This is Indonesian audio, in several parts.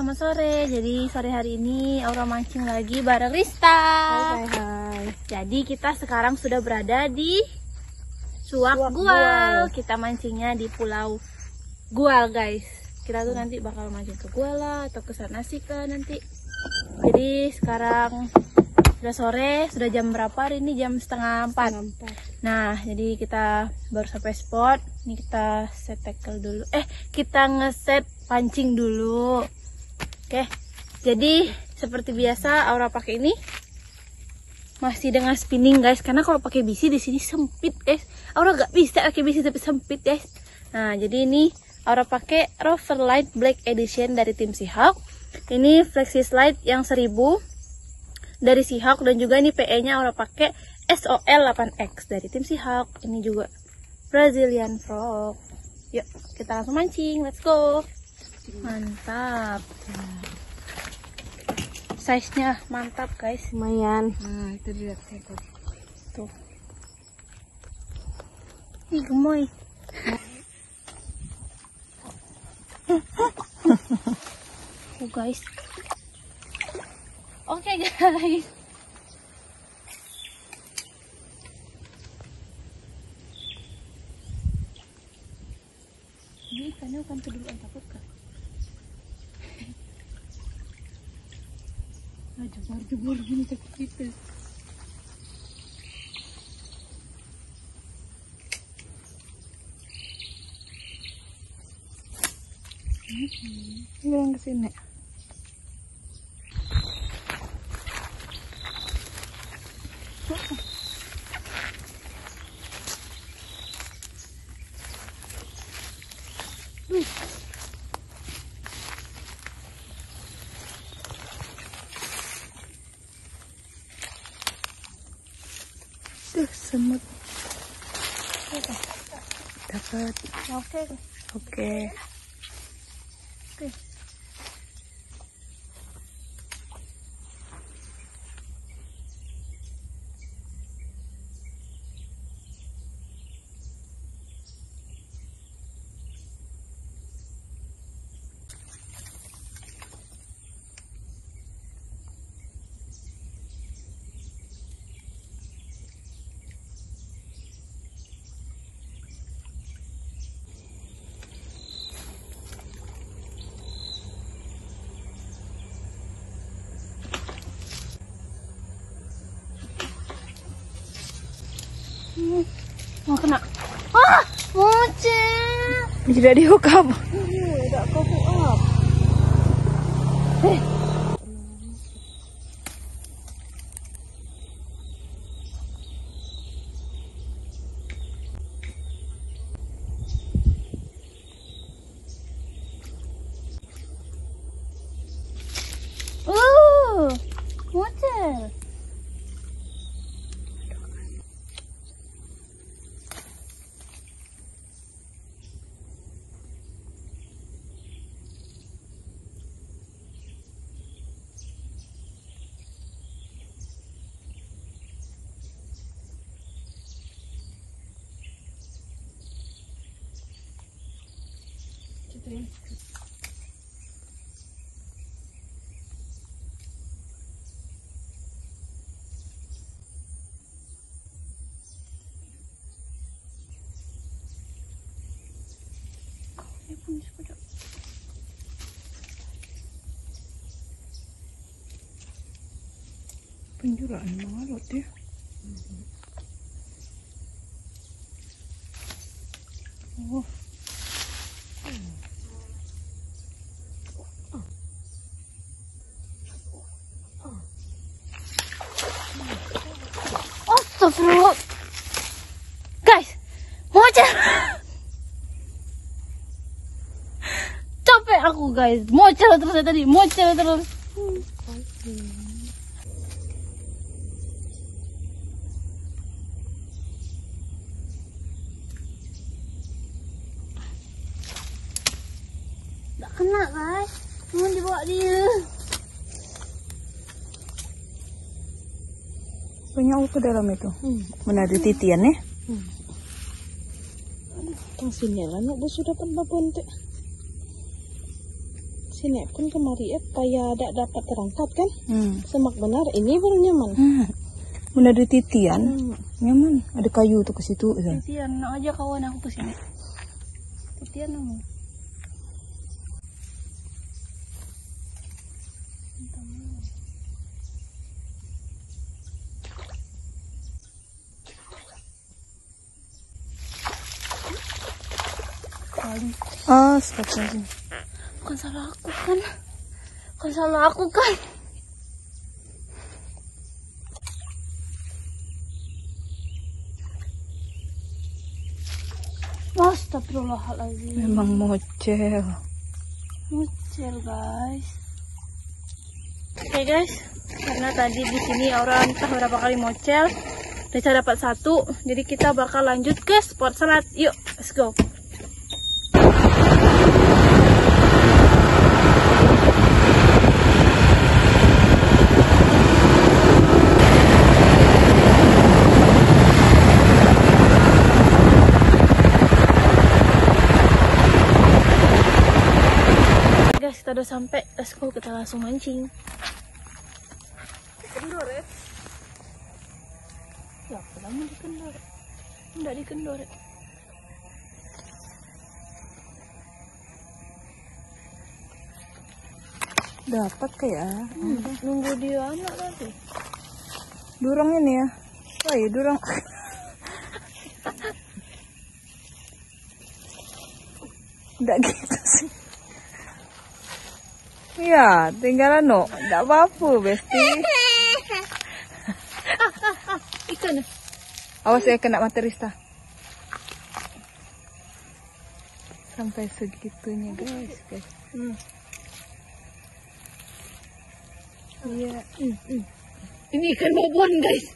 selamat sore. Jadi sore hari ini Aura mancing lagi bareng Rista. Hai, hai. Jadi kita sekarang sudah berada di Suak, Suak Gual. Gual. Kita mancingnya di Pulau Gual guys. Kita tuh nanti bakal mancing ke Gual lah atau ke sana sih ke nanti. Jadi sekarang sudah sore, sudah jam berapa hari ini? Jam setengah empat. Nampak. Nah, jadi kita baru sampai spot. Ini kita set tackle dulu. Eh, kita ngeset pancing dulu. Oke. Jadi, seperti biasa Aura pakai ini masih dengan spinning guys karena kalau pakai bisi di sini sempit guys. Aura gak bisa pakai bisi tapi sempit guys. Nah, jadi ini Aura pakai Rover Light Black Edition dari tim Seahawk. Ini flexi slide yang 1000 dari Seahawk dan juga ini PE-nya Aura pakai SOL 8X dari tim Seahawk. Ini juga Brazilian Frog. Yuk, kita langsung mancing. Let's go. Mantap. Size-nya mantap, guys. Lumayan. Nah, itu dia ekor. Tuh. Ih, gemoy. oh, guys. Oke, guys. Ini ikannya bukan keduluan takut kah? Ah, jebol jebol gini gitu. Ini yang ke sini. Semut. Dapat. Oke, Oke. oke. Mau kena. Ah, mocel. Tidak dihukam. Tidak kopi up. Eh. Uh, mocel. Ya pun sepeda. Penjuraan malut ya. Oh, Astagfirullah. Guys, mocel. Capek aku guys. Mocel terus ya tadi, mocel terus. Gak Banyak ke dalam itu. Hmm. Mana ada titian ya? Kang sini lah nak sudah dapat babon teh. Sini pun kemari ya, payah ada dapat terangkat kan? Hmm. Semak benar, ini baru nyaman. Hmm. Mana ada titian? Hmm. Nyaman. Ada kayu tuh ke situ. Titian, nak aja kawan aku ke sini. Titian namu. Astagfirullahaladzim. Bukan salah aku kan? Bukan salah aku kan? Astagfirullahaladzim. Memang mocel. Mucil guys. Oke guys, karena tadi di sini orang entah berapa kali mocel, Deca dapat satu, jadi kita bakal lanjut ke spot selat. Yuk, let's go. Guys, kita udah sampai. Let's go, kita langsung mancing. Kendor ya? Ya, apa lama dikendor? Enggak dikendor. Dapat kayak. Hmm, nunggu dia anak tadi. Durang ini ya. Oh iya durang. Enggak gitu sih. Ya, tinggal no. Enggak apa-apa, Besti. Ikan. Awas ya kena mata Rista. Sampai segitunya, guys. guys. Hmm. Iya. Ini ikan babon guys.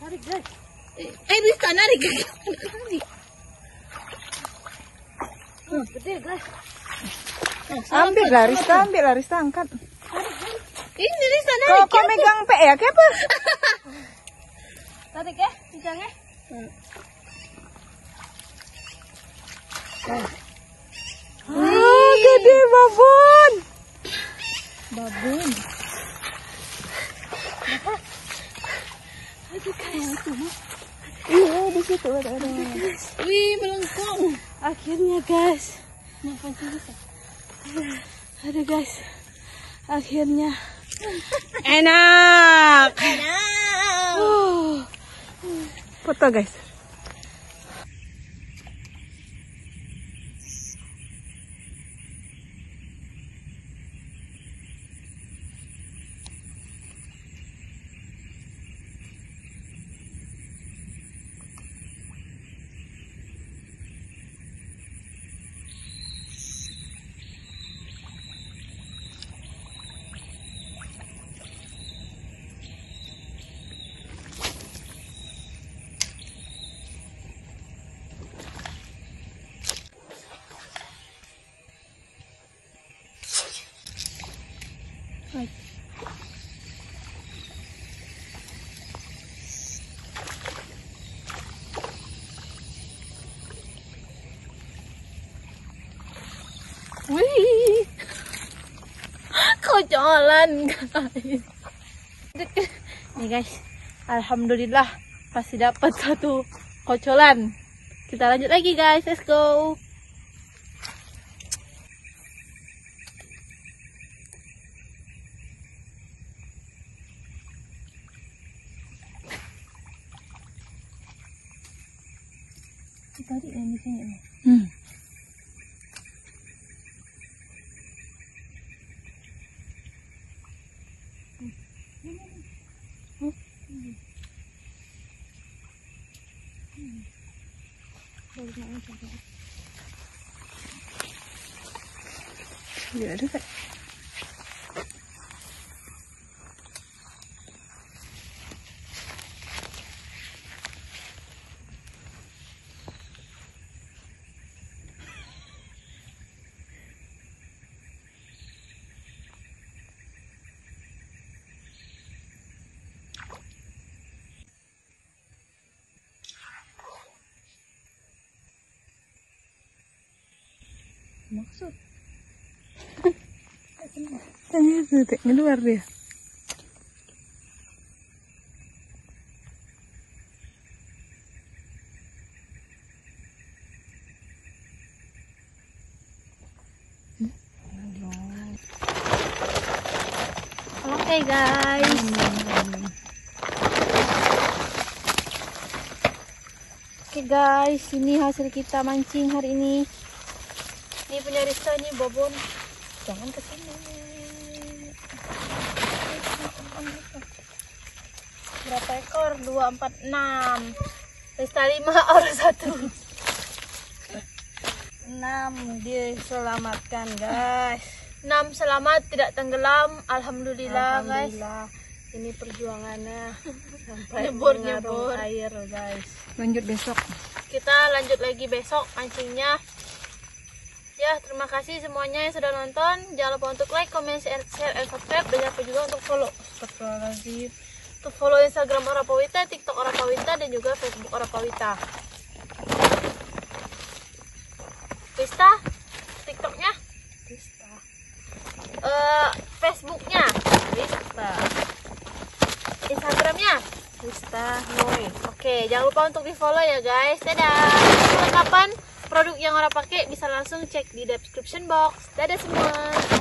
Tarik guys. Eh, eh bisa narik guys. Narik. Hmm, gede guys. Nah, Ambil lah, Rista, ambil lah, Rista, angkat. Ini bisa narik. Kalau kau megang pe ya, apa? Tarik ya, ikannya. Ah, gede babon. Babon. Iya, di situ ada ada. Wih, melengkung. Akhirnya, guys. Aduh, guys. Akhirnya. Enak. Enak. Uh. Foto, guys. Wih. Kocolan guys. Nih guys, alhamdulillah pasti dapat satu kocolan. Kita lanjut lagi guys, let's go. Iya, maksud tanya detik ngeluar dia Oke guys. Oke guys, ini hasil kita mancing hari ini. Ini punya Rista ini Bobon. Jangan ke sini. Berapa ekor? 2 4 6. Rista 5 orang satu. enam diselamatkan guys 6 selamat tidak tenggelam. Alhamdulillah, guys. Alhamdulillah ini perjuangannya sampai Nyebur, nyebur. air guys Lanjut besok. Kita lanjut lagi besok mancingnya. Ya, terima kasih semuanya yang sudah nonton. Jangan lupa untuk like, comment, share, share, and subscribe. Dan jangan lupa juga untuk follow. Astagfirullahaladzim Untuk follow Instagram Orapawita, TikTok Orapawita, dan juga Facebook Orapawita. Vista, TikToknya, Tista eh Facebooknya, Tista Instagramnya. Tista Noi Oke, jangan lupa untuk di follow ya guys. Dadah. Kapan produk yang orang pakai bisa langsung cek di description box. Dadah semua.